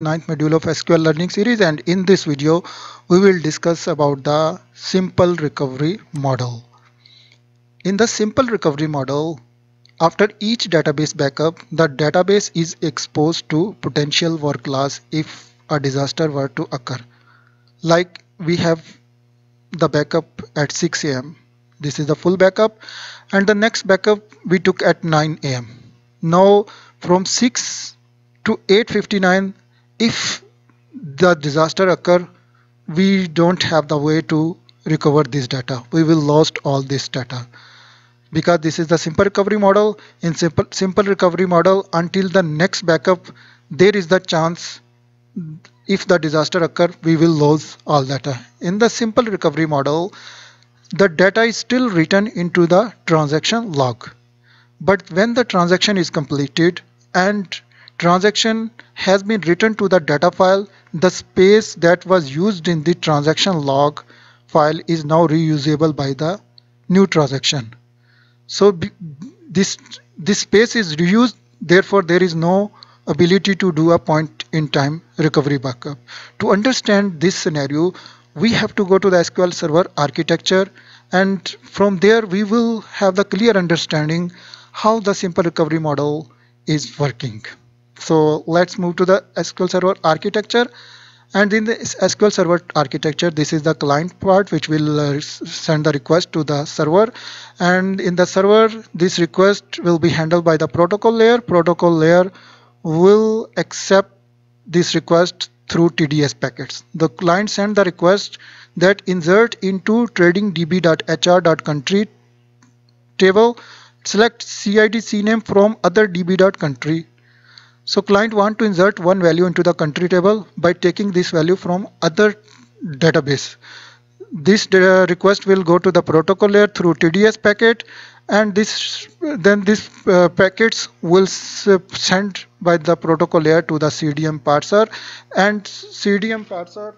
ninth module of SQL learning series and in this video we will discuss about the simple recovery model. In the simple recovery model after each database backup the database is exposed to potential work loss if a disaster were to occur. Like we have the backup at 6 am this is the full backup and the next backup we took at 9 am. Now from 6 to 859 if the disaster occur we don't have the way to recover this data. We will lost all this data. Because this is the simple recovery model. In simple simple recovery model until the next backup there is the chance if the disaster occur we will lose all data. In the simple recovery model the data is still written into the transaction log. But when the transaction is completed and transaction has been written to the data file, the space that was used in the transaction log file is now reusable by the new transaction. So this, this space is reused, therefore there is no ability to do a point in time recovery backup. To understand this scenario, we have to go to the SQL Server architecture and from there we will have the clear understanding how the simple recovery model is working. So let's move to the SQL Server architecture. And in the SQL Server architecture, this is the client part which will uh, send the request to the server. And in the server, this request will be handled by the protocol layer. Protocol layer will accept this request through TDS packets. The client send the request that insert into tradingdb.hr.country table select CID CNAME from other db.country so client want to insert one value into the country table by taking this value from other database. This request will go to the protocol layer through TDS packet and this then this uh, packets will send by the protocol layer to the CDM parser and CDM parser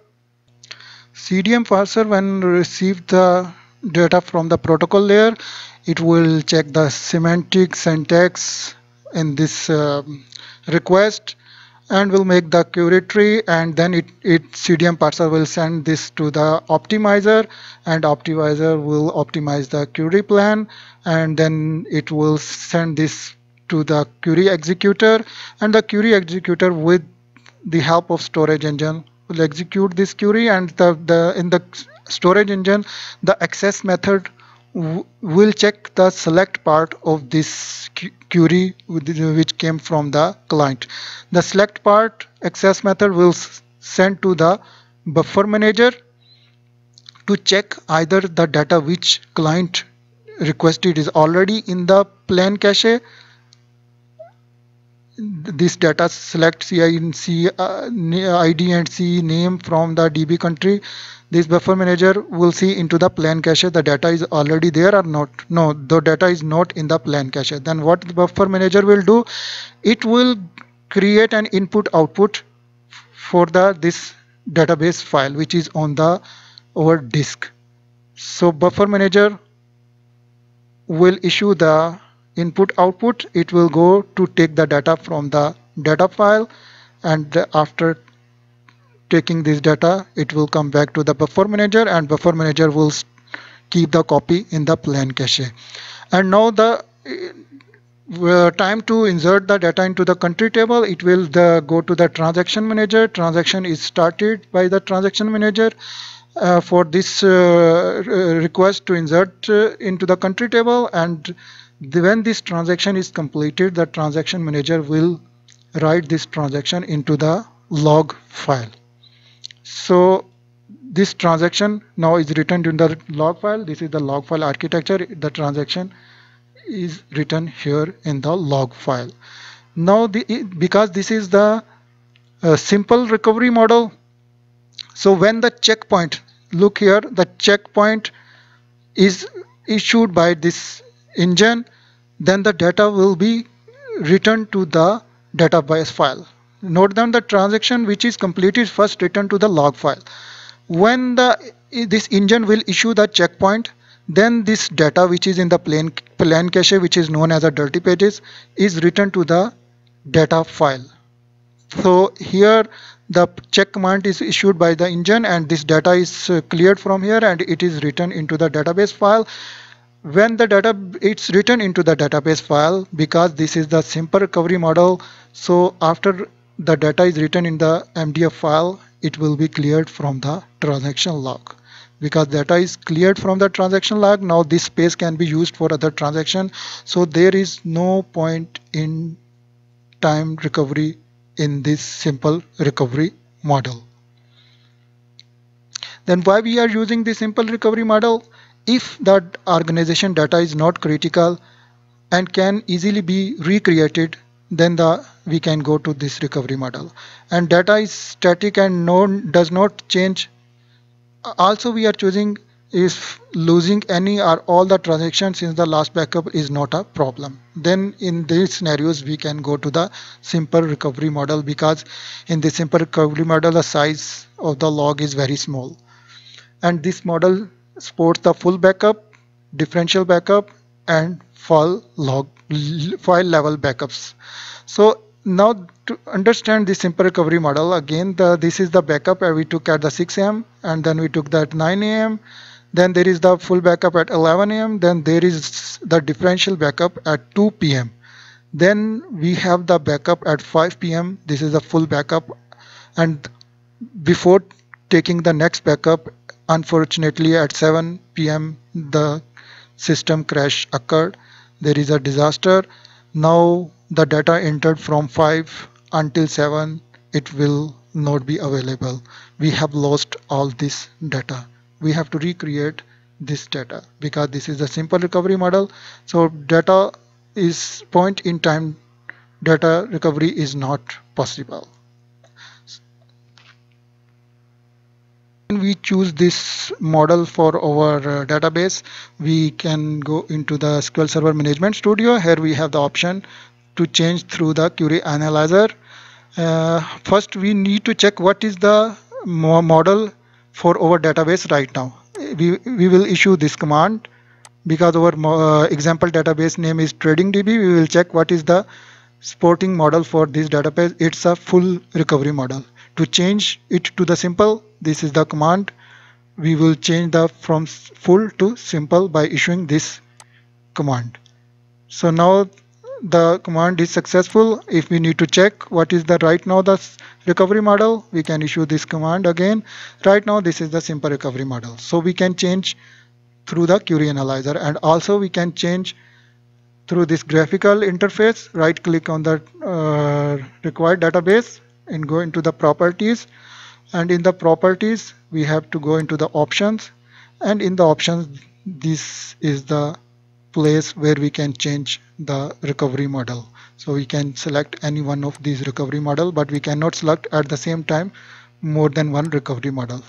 CDM parser when receive the data from the protocol layer it will check the semantic syntax in this uh, request and will make the query tree and then it, it CDM parser will send this to the optimizer and optimizer will optimize the query plan and then it will send this to the query executor and the query executor with the help of storage engine will execute this query and the, the in the storage engine the access method will check the select part of this query which came from the client. The select part access method will send to the buffer manager to check either the data which client requested is already in the plan cache this data select CINC uh, ID and C name from the DB country this buffer manager will see into the plan cache. The data is already there or not? No the data is not in the plan cache. Then what the buffer manager will do? It will create an input output for the this database file which is on the our disk. So buffer manager will issue the input output. It will go to take the data from the data file and after taking this data it will come back to the buffer manager and buffer manager will keep the copy in the plan cache. And now the uh, time to insert the data into the country table it will the, go to the transaction manager. Transaction is started by the transaction manager uh, for this uh, request to insert uh, into the country table and the, when this transaction is completed the transaction manager will write this transaction into the log file so this transaction now is written in the log file. This is the log file architecture. The transaction is written here in the log file. Now the because this is the uh, simple recovery model so when the checkpoint look here the checkpoint is issued by this engine then the data will be returned to the database file note down the transaction which is completed first return to the log file. When the this engine will issue the checkpoint then this data which is in the plain, plan cache which is known as a dirty pages is written to the data file. So here the check command is issued by the engine and this data is uh, cleared from here and it is written into the database file. When the data it's written into the database file because this is the simple recovery model so after the data is written in the MDF file it will be cleared from the transaction log. Because data is cleared from the transaction log now this space can be used for other transaction. So there is no point in time recovery in this simple recovery model. Then why we are using this simple recovery model? If that organization data is not critical and can easily be recreated then the we can go to this recovery model. And data is static and no does not change. Also we are choosing if losing any or all the transactions since the last backup is not a problem. Then in these scenarios we can go to the simple recovery model because in the simple recovery model the size of the log is very small. And this model supports the full backup differential backup and full log file level backups. So now to understand the simple recovery model again the this is the backup we took at the 6 am and then we took that 9 am then there is the full backup at 11 am then there is the differential backup at 2 pm then we have the backup at 5 pm this is the full backup. And before taking the next backup unfortunately at 7 pm the system crash occurred there is a disaster. Now the data entered from 5 until 7 it will not be available. We have lost all this data. We have to recreate this data because this is a simple recovery model. So data is point in time. Data recovery is not possible when we choose this model for our uh, database we can go into the SQL Server Management Studio. Here we have the option to change through the query analyzer. Uh, first we need to check what is the model for our database right now. We, we will issue this command because our uh, example database name is tradingdb. We will check what is the supporting model for this database. It's a full recovery model. To change it to the simple this is the command. We will change the from full to simple by issuing this command. So now the command is successful. If we need to check what is the right now the recovery model we can issue this command again. Right now this is the simple recovery model. So we can change through the query analyzer and also we can change through this graphical interface. Right click on the uh, required database and go into the properties and in the properties we have to go into the options. And in the options this is the place where we can change the recovery model. So we can select any one of these recovery model but we cannot select at the same time more than one recovery model